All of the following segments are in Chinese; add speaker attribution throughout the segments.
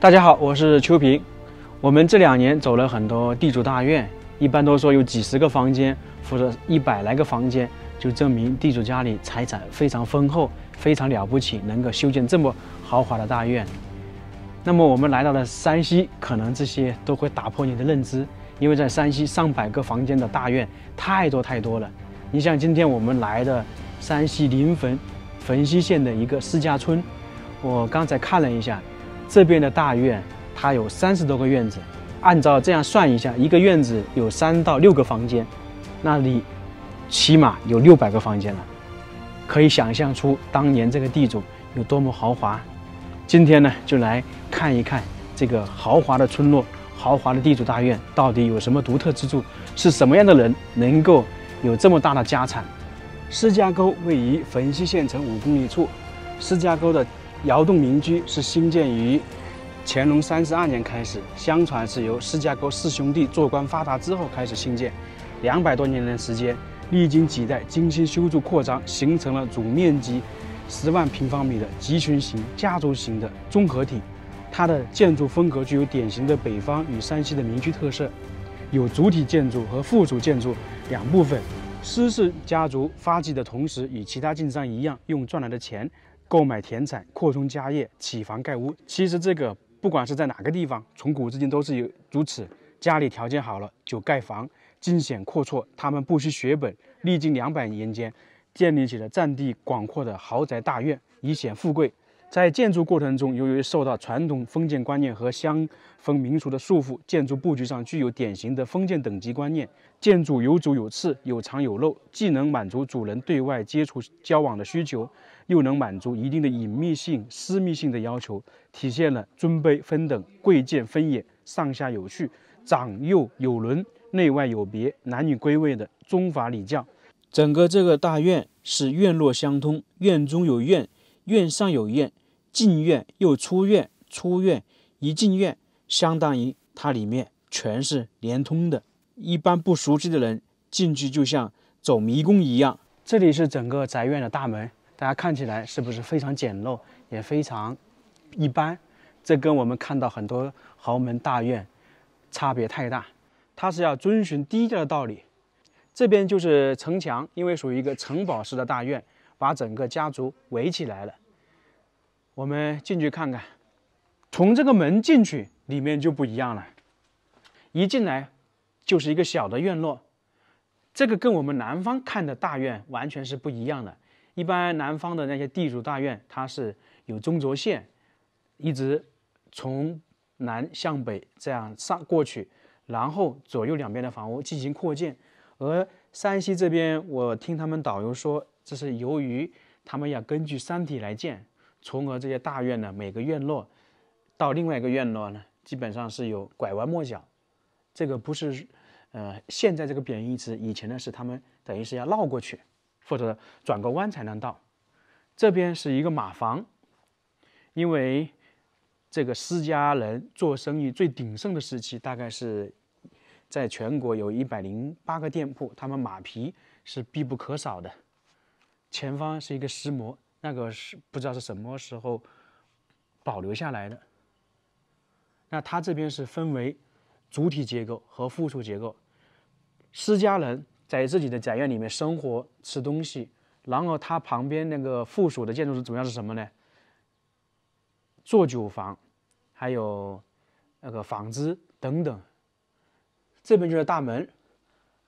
Speaker 1: 大家好，我是秋平。我们这两年走了很多地主大院，一般都说有几十个房间或者一百来个房间，就证明地主家里财产非常丰厚，非常了不起，能够修建这么豪华的大院。那么我们来到了山西，可能这些都会打破你的认知，因为在山西上百个房间的大院太多太多了。你像今天我们来的山西临汾汾西县的一个施家村，我刚才看了一下。这边的大院，它有三十多个院子，按照这样算一下，一个院子有三到六个房间，那里起码有六百个房间了，可以想象出当年这个地主有多么豪华。今天呢，就来看一看这个豪华的村落、豪华的地主大院到底有什么独特之处，是什么样的人能够有这么大的家产。施家沟位于汾西县城五公里处，施家沟的。窑洞民居是兴建于乾隆三十二年开始，相传是由施家沟四兄弟做官发达之后开始兴建，两百多年的时间，历经几代精心修筑扩张，形成了总面积十万平方米的集群型家族型的综合体。它的建筑风格具有典型的北方与山西的民居特色，有主体建筑和附属建筑两部分。施氏家族发迹的同时，与其他晋商一样，用赚来的钱。购买田产，扩充家业，起房盖屋。其实这个不管是在哪个地方，从古至今都是有如此。家里条件好了就盖房，尽显阔绰。他们不惜血本，历经两百年间，建立起了占地广阔的豪宅大院，以显富贵。在建筑过程中，由于受到传统封建观念和乡风民俗的束缚，建筑布局上具有典型的封建等级观念。建筑有主有次，有藏有漏，既能满足主人对外接触交往的需求，又能满足一定的隐秘性、私密性的要求，体现了尊卑分等、贵贱分野、上下有序、长幼有伦、内外有别、男女归位的宗法礼教。整个这个大院是院落相通，院中有院，院上有院。进院又出院，出院一进院，相当于它里面全是连通的。一般不熟悉的人进去就像走迷宫一样。这里是整个宅院的大门，大家看起来是不是非常简陋，也非常一般？这跟我们看到很多豪门大院差别太大。它是要遵循低调的道理。这边就是城墙，因为属于一个城堡式的大院，把整个家族围起来了。我们进去看看，从这个门进去，里面就不一样了。一进来就是一个小的院落，这个跟我们南方看的大院完全是不一样的。一般南方的那些地主大院，它是有中轴线，一直从南向北这样上过去，然后左右两边的房屋进行扩建。而山西这边，我听他们导游说，这是由于他们要根据山体来建。从而这些大院呢，每个院落到另外一个院落呢，基本上是有拐弯抹角。这个不是，呃，现在这个贬义词，以前呢是他们等于是要绕过去，或者转个弯才能到。这边是一个马房，因为这个施家人做生意最鼎盛的时期，大概是在全国有一百零八个店铺，他们马匹是必不可少的。前方是一个石磨。那个是不知道是什么时候保留下来的。那它这边是分为主体结构和附属结构。施家人在自己的宅院里面生活吃东西，然后它旁边那个附属的建筑是主要是什么呢？做酒房，还有那个纺织等等。这边就是大门，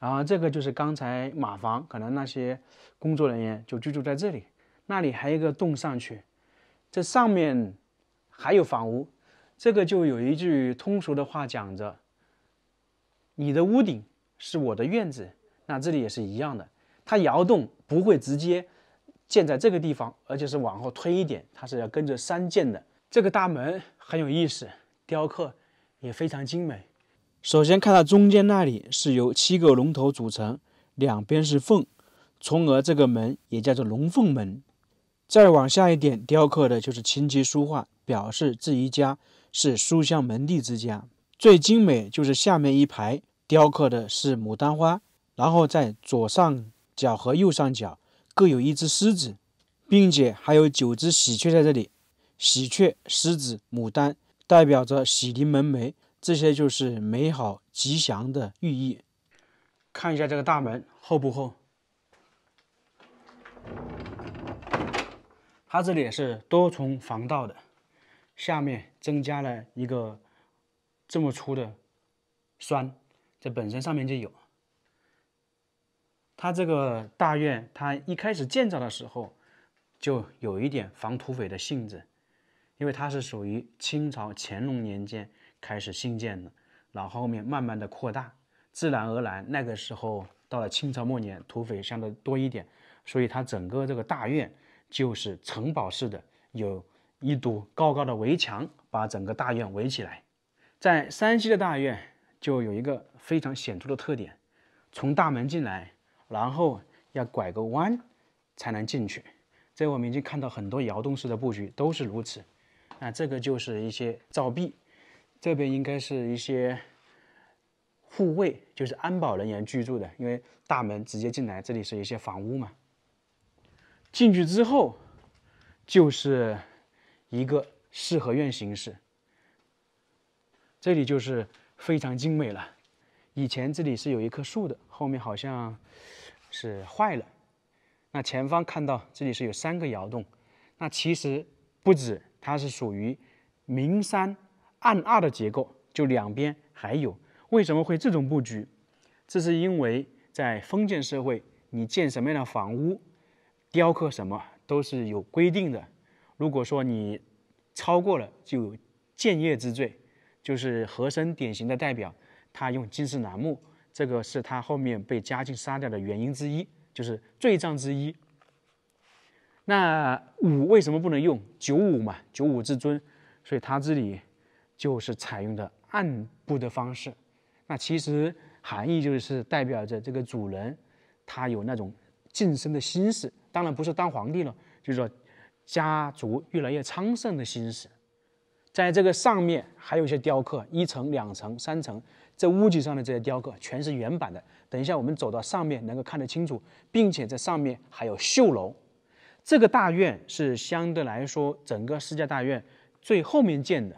Speaker 1: 然后这个就是刚才马房，可能那些工作人员就居住在这里。那里还有一个洞上去，这上面还有房屋，这个就有一句通俗的话讲着：“你的屋顶是我的院子。”那这里也是一样的，它窑洞不会直接建在这个地方，而且是往后推一点，它是要跟着山建的。这个大门很有意思，雕刻也非常精美。首先看到中间那里是由七个龙头组成，两边是凤，从而这个门也叫做龙凤门。再往下一点，雕刻的就是琴棋书画，表示这一家是书香门第之家。最精美就是下面一排雕刻的是牡丹花，然后在左上角和右上角各有一只狮子，并且还有九只喜鹊在这里。喜鹊、狮子、牡丹代表着喜临门楣，这些就是美好吉祥的寓意。看一下这个大门厚不厚？它这里也是多重防盗的，下面增加了一个这么粗的栓，这本身上面就有。它这个大院，它一开始建造的时候就有一点防土匪的性质，因为它是属于清朝乾隆年间开始兴建的，然后后面慢慢的扩大，自然而然那个时候到了清朝末年，土匪相对多一点，所以它整个这个大院。就是城堡式的，有一堵高高的围墙把整个大院围起来。在山西的大院就有一个非常显著的特点：从大门进来，然后要拐个弯才能进去。这我们已经看到很多窑洞式的布局都是如此。那这个就是一些造壁，这边应该是一些护卫，就是安保人员居住的，因为大门直接进来，这里是一些房屋嘛。进去之后，就是一个四合院形式。这里就是非常精美了。以前这里是有一棵树的，后面好像是坏了。那前方看到这里是有三个窑洞，那其实不止，它是属于明三暗二的结构，就两边还有。为什么会这种布局？这是因为在封建社会，你建什么样的房屋？雕刻什么都是有规定的，如果说你超过了，就有僭业之罪，就是和珅典型的代表，他用金丝楠木，这个是他后面被嘉靖杀掉的原因之一，就是罪状之一。那五为什么不能用九五嘛？九五至尊，所以他这里就是采用的暗部的方式。那其实含义就是代表着这个主人，他有那种晋升的心思。当然不是当皇帝了，就是说家族越来越昌盛的心思。在这个上面还有一些雕刻，一层、两层、三层，这屋脊上的这些雕刻全是原版的。等一下我们走到上面能够看得清楚，并且在上面还有绣楼。这个大院是相对来说整个施家大院最后面建的，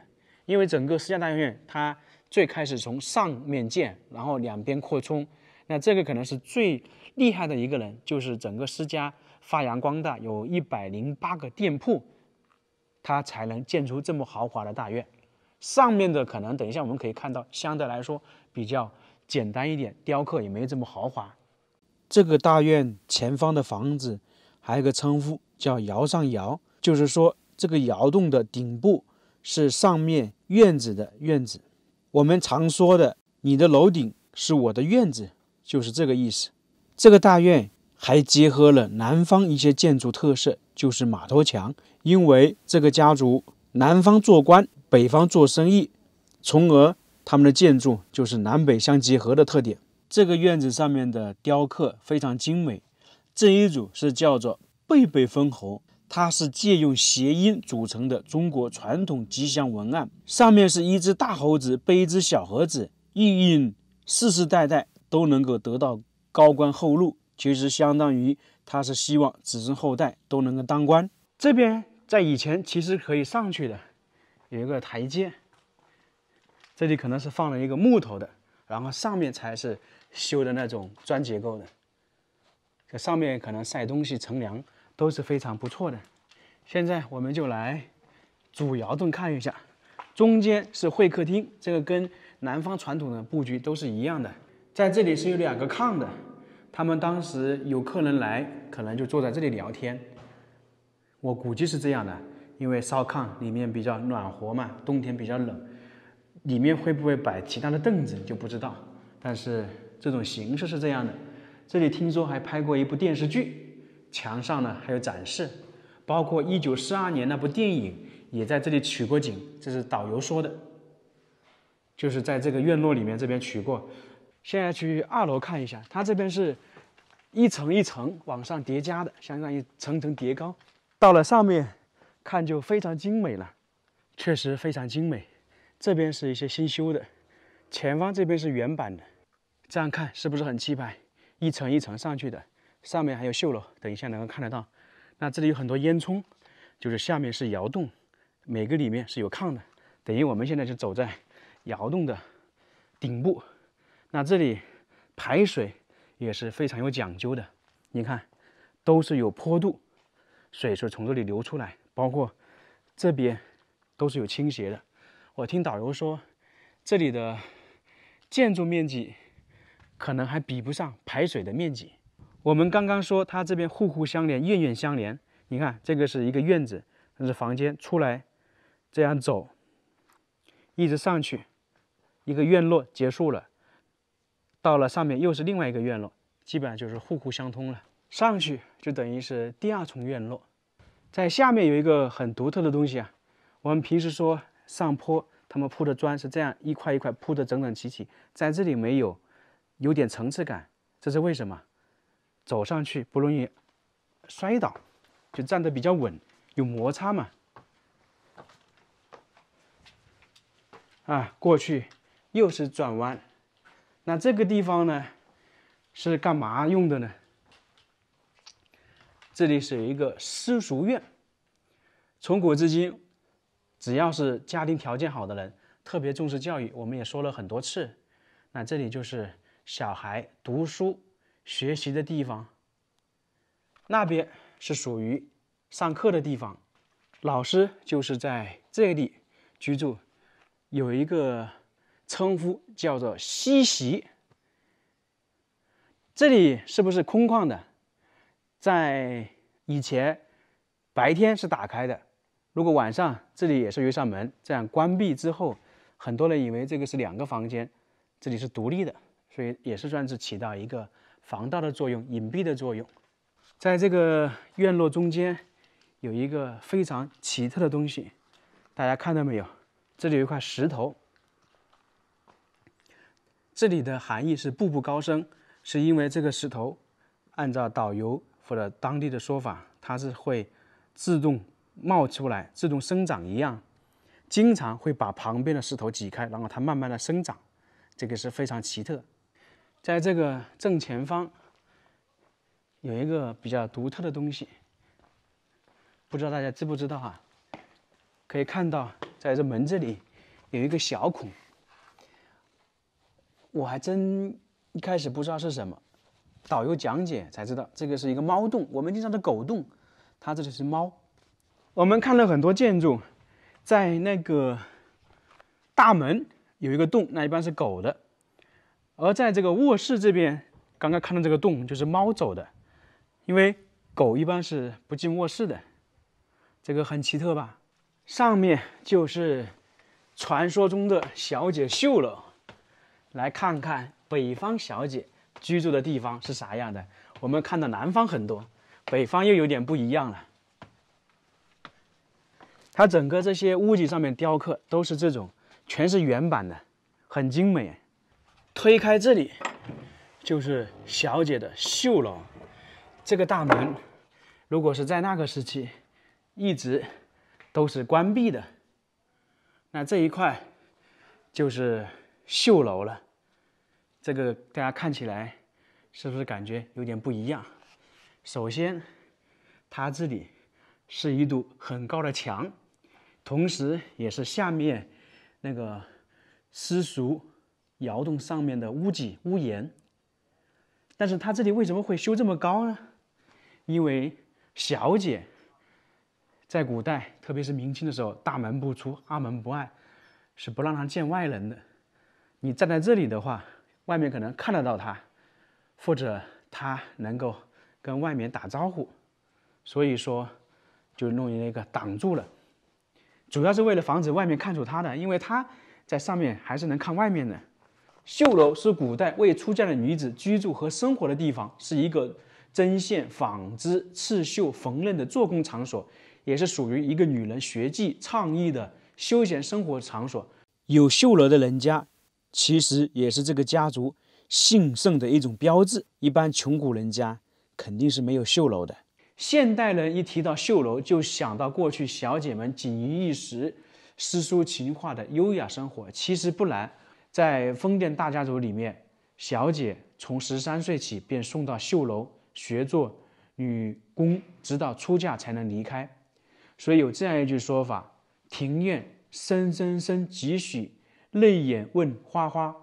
Speaker 1: 因为整个施家大院它最开始从上面建，然后两边扩充。那这个可能是最厉害的一个人，就是整个施家。发扬光大，有一百零八个店铺，它才能建出这么豪华的大院。上面的可能等一下我们可以看到，相对来说比较简单一点，雕刻也没这么豪华。这个大院前方的房子还有个称呼叫“窑上窑”，就是说这个窑洞的顶部是上面院子的院子。我们常说的“你的楼顶是我的院子”，就是这个意思。这个大院。还结合了南方一些建筑特色，就是马头墙。因为这个家族南方做官，北方做生意，从而他们的建筑就是南北相结合的特点。这个院子上面的雕刻非常精美，这一组是叫做贝贝封侯，它是借用谐音组成的中国传统吉祥文案。上面是一只大猴子背一只小盒子，意蕴世世代代都能够得到高官厚禄。其实相当于他是希望子孙后代都能够当官。这边在以前其实可以上去的，有一个台阶。这里可能是放了一个木头的，然后上面才是修的那种砖结构的。这上面可能晒东西、乘凉都是非常不错的。现在我们就来主窑洞看一下，中间是会客厅，这个跟南方传统的布局都是一样的。在这里是有两个炕的。他们当时有客人来，可能就坐在这里聊天。我估计是这样的，因为烧炕里面比较暖和嘛，冬天比较冷，里面会不会摆其他的凳子就不知道。但是这种形式是这样的。这里听说还拍过一部电视剧，墙上呢还有展示，包括一九四二年那部电影也在这里取过景。这是导游说的，就是在这个院落里面这边取过。现在去二楼看一下，它这边是一层一层往上叠加的，相当于层层叠高。到了上面看就非常精美了，确实非常精美。这边是一些新修的，前方这边是原版的，这样看是不是很气派？一层一层上去的，上面还有绣楼，等一下能够看得到。那这里有很多烟囱，就是下面是窑洞，每个里面是有炕的，等于我们现在就走在窑洞的顶部。那这里排水也是非常有讲究的，你看都是有坡度，水是从这里流出来，包括这边都是有倾斜的。我听导游说，这里的建筑面积可能还比不上排水的面积。我们刚刚说它这边户户相连，院院相连。你看，这个是一个院子，这是房间，出来这样走，一直上去，一个院落结束了，到了上面又是另外一个院落，基本上就是户户相通了。上去就等于是第二重院落，在下面有一个很独特的东西啊，我们平时说。上坡，他们铺的砖是这样一块一块铺的整整齐齐，在这里没有，有点层次感，这是为什么？走上去不容易摔倒，就站得比较稳，有摩擦嘛。啊，过去又是转弯，那这个地方呢，是干嘛用的呢？这里是一个私塾院，从古至今。只要是家庭条件好的人，特别重视教育，我们也说了很多次。那这里就是小孩读书学习的地方。那边是属于上课的地方，老师就是在这里居住。有一个称呼叫做西席。这里是不是空旷的？在以前，白天是打开的。如果晚上这里也是有一扇门，这样关闭之后，很多人以为这个是两个房间，这里是独立的，所以也是算是起到一个防盗的作用、隐蔽的作用。在这个院落中间有一个非常奇特的东西，大家看到没有？这里有一块石头，这里的含义是步步高升，是因为这个石头，按照导游或者当地的说法，它是会自动。冒出来自动生长一样，经常会把旁边的石头挤开，然后它慢慢的生长，这个是非常奇特。在这个正前方有一个比较独特的东西，不知道大家知不知道哈？可以看到在这门这里有一个小孔，我还真一开始不知道是什么，导游讲解才知道这个是一个猫洞。我们经常的狗洞，它这里是猫。我们看了很多建筑，在那个大门有一个洞，那一般是狗的；而在这个卧室这边，刚刚看到这个洞就是猫走的，因为狗一般是不进卧室的。这个很奇特吧？上面就是传说中的小姐秀了，来看看北方小姐居住的地方是啥样的。我们看到南方很多，北方又有点不一样了。它整个这些屋脊上面雕刻都是这种，全是原版的，很精美。推开这里，就是小姐的绣楼。这个大门，如果是在那个时期，一直都是关闭的。那这一块就是绣楼了。这个大家看起来是不是感觉有点不一样？首先，它这里是一堵很高的墙。同时，也是下面那个私塾窑洞上面的屋脊屋檐。但是它这里为什么会修这么高呢？因为小姐在古代，特别是明清的时候，大门不出，二门不迈，是不让她见外人的。你站在这里的话，外面可能看得到它，或者它能够跟外面打招呼，所以说就弄那个挡住了。主要是为了防止外面看出他的，因为他在上面还是能看外面的。绣楼是古代为出嫁的女子居住和生活的地方，是一个针线、纺织、刺绣、缝纫的做工场所，也是属于一个女人学技、创意的休闲生活场所。有绣楼的人家，其实也是这个家族兴盛的一种标志。一般穷苦人家肯定是没有绣楼的。现代人一提到绣楼，就想到过去小姐们锦衣玉食、诗书情画的优雅生活。其实不然，在封建大家族里面，小姐从十三岁起便送到绣楼学做女工，直到出嫁才能离开。所以有这样一句说法：“庭院深深深几许，泪眼问花花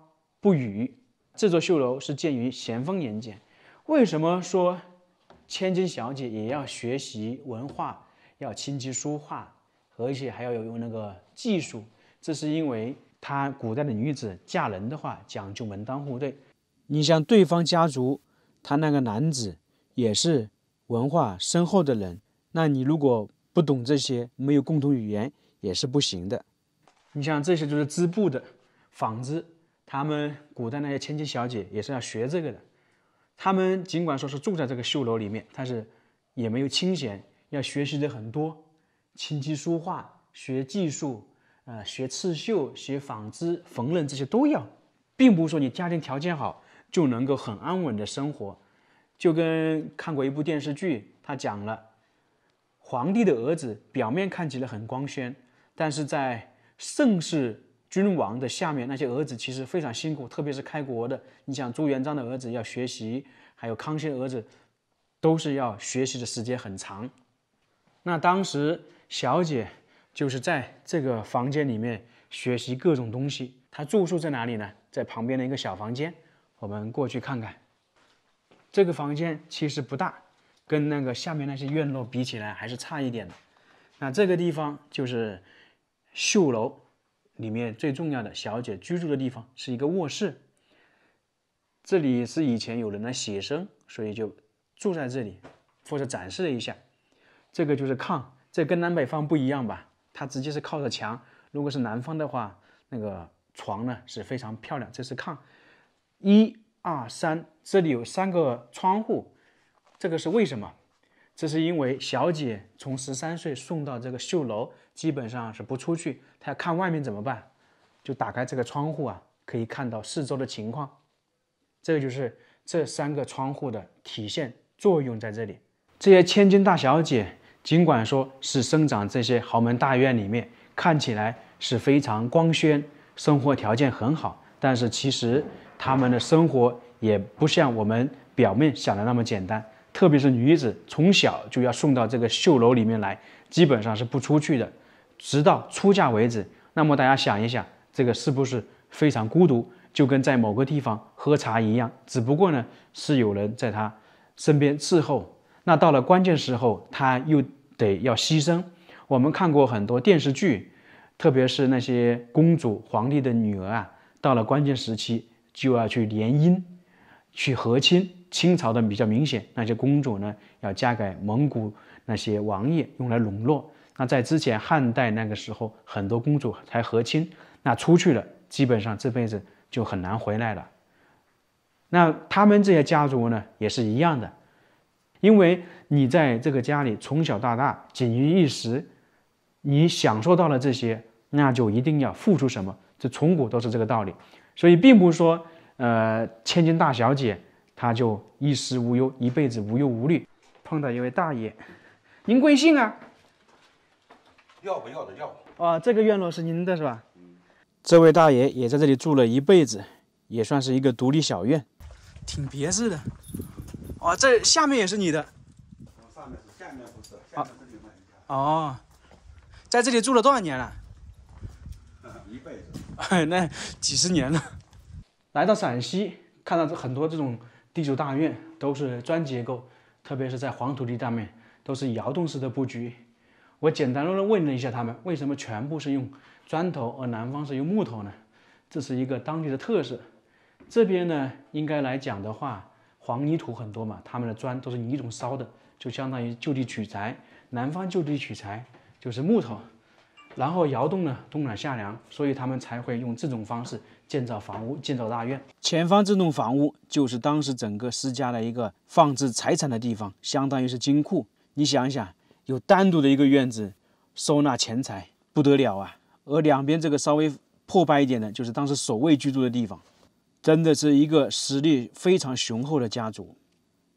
Speaker 1: 不语。这座绣楼是建于咸丰年间。为什么说千金小姐也要学习文化，要琴棋书画，而且还要有用那个技术？这是因为她古代的女子嫁人的话讲究门当户对。你像对方家族，他那个男子也是文化深厚的人，那你如果不懂这些，没有共同语言也是不行的。你像这些就是织布的、纺织。他们古代那些千金小姐也是要学这个的。他们尽管说是住在这个绣楼里面，但是也没有清闲，要学习的很多，琴棋书画、学技术，呃，学刺绣、学纺织、缝纫这些都要，并不是说你家庭条件好就能够很安稳的生活。就跟看过一部电视剧，他讲了皇帝的儿子表面看起来很光鲜，但是在盛世。君王的下面那些儿子其实非常辛苦，特别是开国的。你想朱元璋的儿子要学习，还有康熙的儿子，都是要学习的时间很长。那当时小姐就是在这个房间里面学习各种东西。她住宿在哪里呢？在旁边的一个小房间。我们过去看看。这个房间其实不大，跟那个下面那些院落比起来还是差一点的。那这个地方就是绣楼。里面最重要的小姐居住的地方是一个卧室，这里是以前有人来写生，所以就住在这里，或者展示了一下。这个就是炕，这跟南北方不一样吧？它直接是靠着墙。如果是南方的话，那个床呢是非常漂亮。这是炕，一二三，这里有三个窗户，这个是为什么？这是因为小姐从十三岁送到这个绣楼，基本上是不出去。她要看外面怎么办？就打开这个窗户啊，可以看到四周的情况。这就是这三个窗户的体现作用在这里。这些千金大小姐，尽管说是生长这些豪门大院里面，看起来是非常光鲜，生活条件很好，但是其实她们的生活也不像我们表面想的那么简单。特别是女子从小就要送到这个绣楼里面来，基本上是不出去的，直到出嫁为止。那么大家想一想，这个是不是非常孤独？就跟在某个地方喝茶一样，只不过呢是有人在她身边伺候。那到了关键时候，她又得要牺牲。我们看过很多电视剧，特别是那些公主、皇帝的女儿啊，到了关键时期就要去联姻，去和亲。清朝的比较明显，那些公主呢要嫁给蒙古那些王爷，用来笼络。那在之前汉代那个时候，很多公主才和亲，那出去了，基本上这辈子就很难回来了。那他们这些家族呢也是一样的，因为你在这个家里从小到大，锦衣玉食，你享受到了这些，那就一定要付出什么，这从古都是这个道理。所以并不是说，呃，千金大小姐。他就衣食无忧，一辈子无忧无虑。碰到一位大爷，您贵姓啊？
Speaker 2: 要不要的要。
Speaker 1: 啊，这个院落是您的是吧？嗯。这位大爷也在这里住了一辈子，也算是一个独立小院，挺别致的。哦，这下面也是你的。
Speaker 2: 上面是，下面不是，下面。
Speaker 1: 哦，在这里住了多少年了？
Speaker 2: 一辈子。
Speaker 1: 哎，那几十年了。来到陕西，看到这很多这种。地主大院都是砖结构，特别是在黄土地上面都是窑洞式的布局。我简单的问了一下他们，为什么全部是用砖头，而南方是用木头呢？这是一个当地的特色。这边呢，应该来讲的话，黄泥土很多嘛，他们的砖都是泥中烧的，就相当于就地取材。南方就地取材就是木头。然后窑洞呢，冬暖夏凉，所以他们才会用这种方式建造房屋、建造大院。前方这栋房屋就是当时整个施家的一个放置财产的地方，相当于是金库。你想一想，有单独的一个院子收纳钱财，不得了啊！而两边这个稍微破败一点的，就是当时守卫居住的地方，真的是一个实力非常雄厚的家族。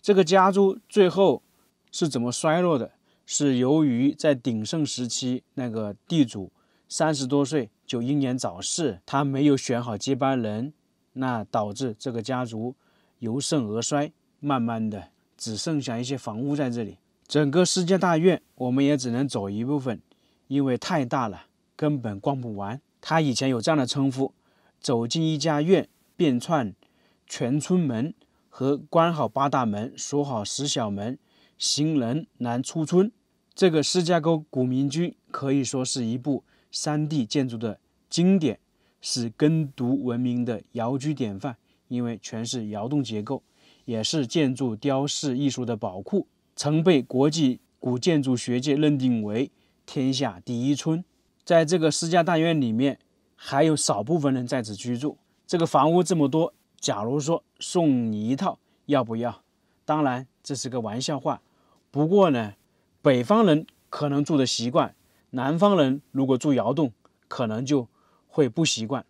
Speaker 1: 这个家族最后是怎么衰落的？是由于在鼎盛时期，那个地主三十多岁就英年早逝，他没有选好接班人，那导致这个家族由盛而衰，慢慢的只剩下一些房屋在这里。整个施家大院我们也只能走一部分，因为太大了，根本逛不完。他以前有这样的称呼：走进一家院，便串全村门，和关好八大门，锁好十小门，行人难出村。这个施家沟古民居可以说是一部山地建筑的经典，是耕读文明的窑居典范。因为全是窑洞结构，也是建筑雕饰艺术的宝库，曾被国际古建筑学界认定为天下第一村。在这个私家大院里面，还有少部分人在此居住。这个房屋这么多，假如说送你一套，要不要？当然这是个玩笑话。不过呢，北方人可能住的习惯，南方人如果住窑洞，可能就会不习惯。